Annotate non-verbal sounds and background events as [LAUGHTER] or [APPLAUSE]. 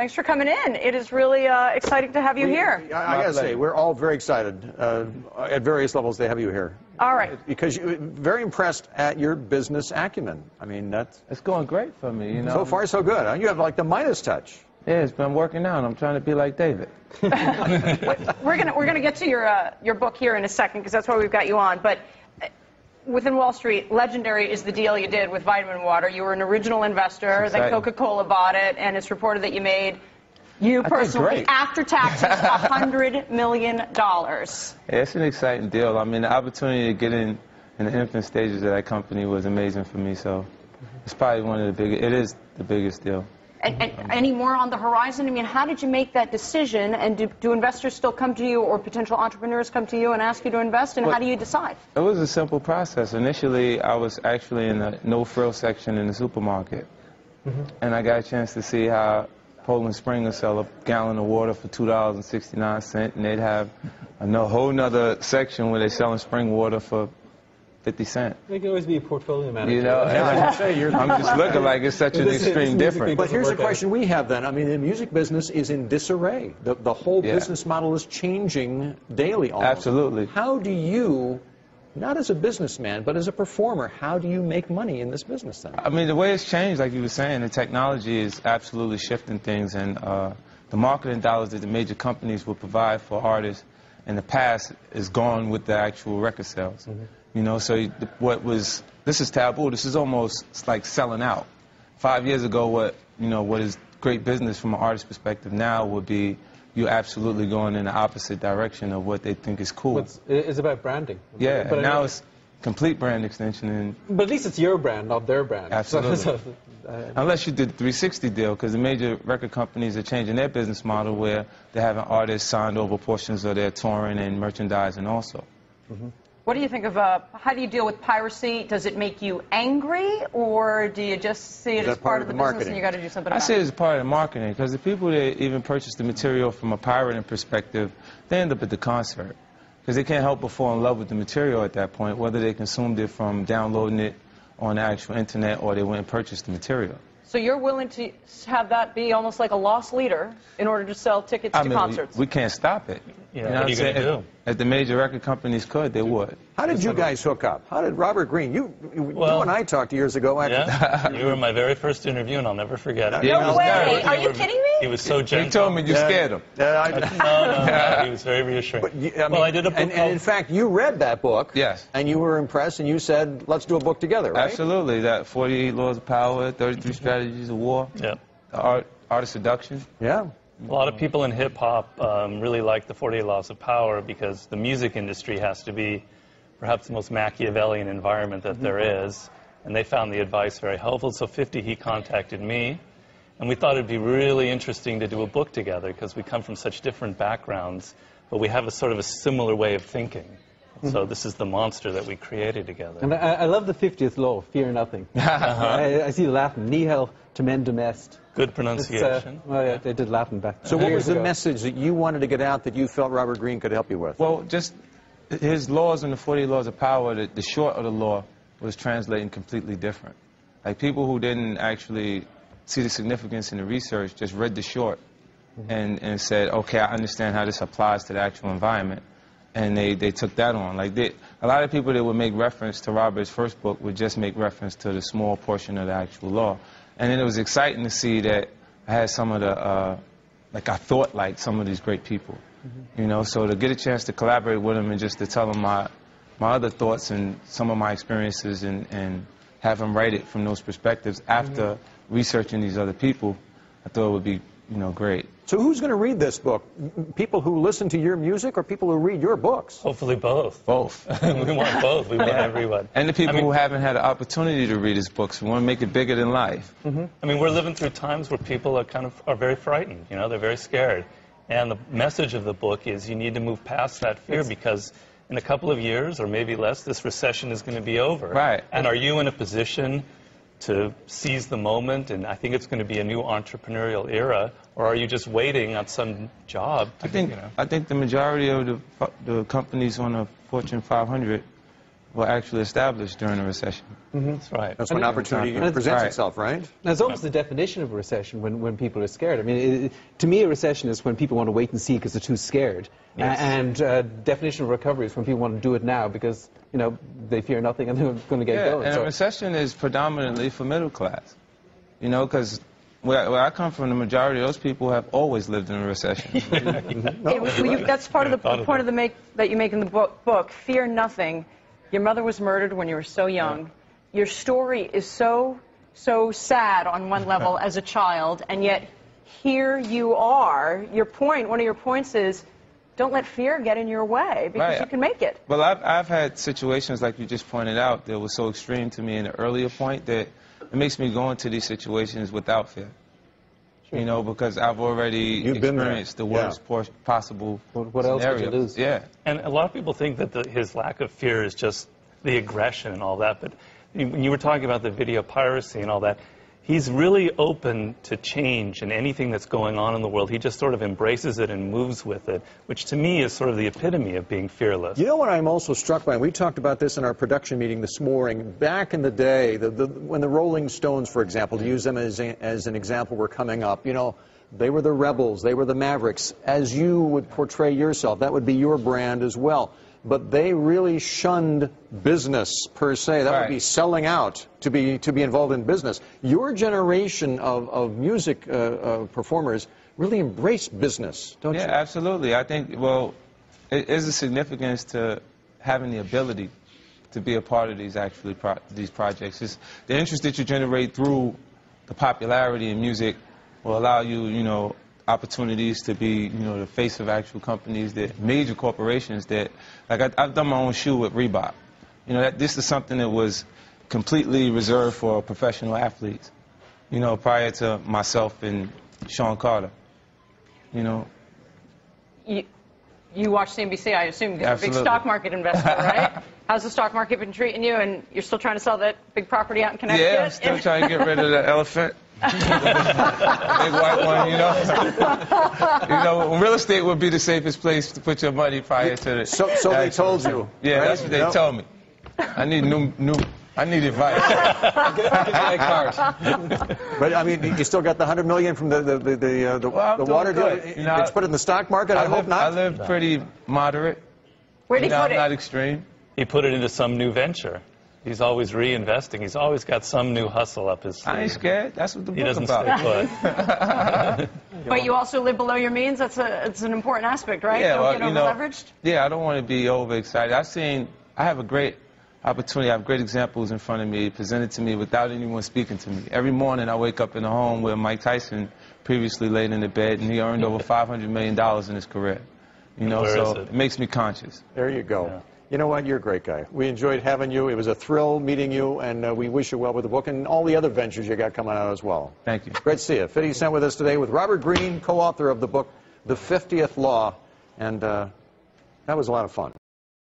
Thanks for coming in. It is really uh, exciting to have you We- here. I, I gotta say, we're all very excited uh, at various levels to have you here. All right. Because you very impressed at your business acumen. I mean, that's It's going great for me, you know. so far so good. Huh? You have like the Midas touch. Yeah, it's been working out. I'm trying to be like David. [LAUGHS] We're gonna we're gonna get to your uh, your book here in a second because that's why we've got you on. But within Wall Street, legendary is the deal you did with Vitamin Water. You were an original investor. Then. Coca-Cola bought it, and it's reported that you made you personally after taxes a [LAUGHS] hundred million dollars. Yeah, it's an exciting deal. I mean, the opportunity to get in in the infant stages of that company was amazing for me. So it's probably one of the biggest. It is the biggest deal. And, and any more on the horizon? I mean, how did you make that decision? And do, do investors still come to you, or potential entrepreneurs come to you and ask you to invest? And how do you decide? It was a simple process. Initially, I was actually in the no-frill section in the supermarket, mm-hmm. and I got a chance to see how Poland Spring would sell a gallon of water for two dollars and sixty-nine cent, and they'd have a whole nother section where they're selling spring water for fifty cent. They can always be a portfolio manager. You know, and I say, you're- I'm just looking like it's such an This extreme this difference. But here's the work out. question we have then. I mean, the music business is in disarray. The, the whole Yeah. business model is changing daily almost. Absolutely. How do you, not as a businessman, but as a performer, how do you make money in this business then? I mean, the way it's changed, like you were saying, the technology is absolutely shifting things, and uh, the marketing dollars that the major companies will provide for artists in the past is gone with the actual record sales. You know, so what was this is taboo. This is almost like selling out. Five years ago, what you know, what is great business from an artist perspective now would be you absolutely going in the opposite direction of what they think is cool. It's, it's about branding. yeah, but, now it's complete brand extension and but at least it's your brand, not their brand. Absolutely. So, uh, Unless you did the 360 deal, because the major record companies are changing their business model where they're having artists signed over portions of their touring and merchandising also. What do you think of, uh, how do you deal with piracy? Does it make you angry, or do you just see it as that part of the, business marketing? and you got to do something I about see it it? as part of the marketing, because the people that even purchase the material from a pirating perspective, they end up at the concert. Because they can't help but fall in love with the material at that point, whether they consumed it from downloading it on the actual internet or they went and purchased the material. So you're willing to have that be almost like a loss leader in order to sell tickets I to mean, we- concerts? We, can't stop it. Yeah, know what are I'm you gonna saying? do? If, if the major record companies could, they would. How did you guys hook up? How did Robert Greene, you, you Well- and I talked years ago. I- Yeah, [LAUGHS] you were my very first interview, and I'll never forget it. Yeah, no he was way! nervous. Are you kidding me? He was so gentle. He told me you Yeah. scared him. Yeah, I- [LAUGHS] [LAUGHS] No, no, no, he was very reassuring. But I mean, well, I did a book and, and in fact, you read that book. Yes. And you were impressed, and you said, "Let's do a book together." Right? Absolutely. That 48 Laws of Power, 33 Strategies of War, Yeah. the art, art of seduction. Yeah. A lot of people in hip hop um, really like the 48 Laws of Power because the music industry has to be perhaps the most Machiavellian environment that there is. And they found the advice very helpful. So 50, he contacted me. And we thought it'd be really interesting to do a book together because we come from such different backgrounds, but we have a sort of a similar way of thinking. So mm-hmm. this is the monster that we created together. and I, I love the 50th law, fear nothing. [LAUGHS] Uh-huh. I, I see Latin, nihil timendum est. Good It's, uh, pronunciation. well, yeah, they did Latin back So, what years was the ago. message that you wanted to get out that you felt Robert Greene could help you with? Well, just his laws and the 48 Laws of Power, the, the short of the law was translating completely different. Like people who didn't actually see the significance in the research just read the short mm-hmm. and, and said, okay, I understand how this applies to the actual environment. And they, they took that on. Like they, a lot of people that would make reference to Robert's first book would just make reference to the small portion of the actual law. And then it was exciting to see that I had some of the, uh, like I thought like some of these great people. You know, so to get a chance to collaborate with them and just to tell them my, my other thoughts and some of my experiences and, and have them write it from those perspectives after researching these other people, I thought it would be, you know, great. So, who's going to read this book? People who listen to your music, or people who read your books? Hopefully both. Both. [LAUGHS] we want both. We want everyone. And the people I mean- who haven't had an opportunity to read his books, we want to make it bigger than life. Mm-hmm. I mean, we're living through times where people are kind of are very frightened. You know, they're very scared. And the message of the book is you need to move past that fear because in a couple of years or maybe less, this recession is going to be over. Right. And are you in a position to seize the moment? And I think it's going to be a new entrepreneurial era. Or are you just waiting on some job? To, I think you know, I think the majority of the the companies on the Fortune 500 were actually established during a recession. That's right. That's when opportunity Right. presents Right. itself, right? Now, it's almost the definition of a recession when, when people are scared. I mean, it, it- to me, a recession is when people want to wait and see because they're too scared. Yes. A- And uh, definition of recovery is when people want to do it now because, you know, they fear nothing and [LAUGHS] they're going to get Yeah, going. and So- a recession is predominantly for middle class. You know, because where, where I come from, the majority of those people have always lived in a recession. It- well, you- that's part of the, the of point of the make that you make in the book, book. Fear nothing. Your mother was murdered when you were so young. Your story is so so sad on one level as a child, and yet here you are. Your point, one of your points is, don't let fear get in your way because Right. you can make it. Well, I've, I've had situations like you just pointed out that was so extreme to me in an earlier point that it makes me go into these situations without fear. You know, because I've already You've been there. experienced the Yeah. worst por- possible What- what else would you scenarios. lose? Yeah. And a lot of people think that the, his lack of fear is just the aggression and all that. But you- when you were talking about the video piracy and all that, he's really open to change and anything that's going on in the world. He just sort of embraces it and moves with it, which to me is sort of the epitome of being fearless. You know what I'm also struck by? We talked about this in our production meeting this morning. Back in the day, the, the, when the Rolling Stones, for example, to use them as, a, as an example, were coming up, you know, they were the rebels, they were the mavericks. As you would portray yourself, that would be your brand as well. But they really shunned business per se. That would be selling out to be to be involved in business. Your generation of, of music uh, uh, performers really embraced business, don't Yeah, you? Yeah, absolutely. I think, well, it is a significance to having the ability to be a part of these actually pro- these projects. It's the interest that you generate through the popularity in music will allow you, you know, opportunities to be, you know, the face of actual companies that major corporations that, like I, I've done my own shoe with Reebok. You know, that this is something that was completely reserved for professional athletes. You know, prior to myself and Shawn Carter. You know, You, you watch CNBC, I assume, because you're a big stock market investor, [LAUGHS] right? How's the stock market been treating you? And you're still trying to sell that big property out in Connecticut? Yeah, I'm still trying to get rid of the [LAUGHS] elephant. Big white one, you know. you know, real estate would be the safest place to put your money prior to the. So, so they told you. Yeah, right? that's what they Yep. told me. I need new, new. I need advice. But I mean, you still got the hundred million from the the the the, uh, the, Well, the doing water deal. You know, it's put in the stock market. I, I hope live, not. I live pretty moderate. Where'd You he know, put I'm not extreme. He put it into some new venture. He's always reinvesting. He's always got some new hustle up his I ain't sleeve. scared. That's what the He book doesn't about. stay put. [LAUGHS] But you also live below your means. That's a it's an important aspect, right? Yeah, Don't well, get you know, over-leveraged. Yeah, I don't want to be overexcited. I've seen, I have a great opportunity. I have great examples in front of me, presented to me without anyone speaking to me. Every morning I wake up in a home where Mike Tyson previously laid in the bed, and he earned over [LAUGHS] $500 million in his career. You know, Where so it? it makes me conscious. There you go. Yeah. You know what? You're a great guy. We enjoyed having you. It was a thrill meeting you, and uh, we wish you well with the book and all the other ventures you got coming out as well. Thank you. Great to see you. 50 Cent with us today with Robert Greene, co-author of the book, The 50th Law, and uh, that was a lot of fun.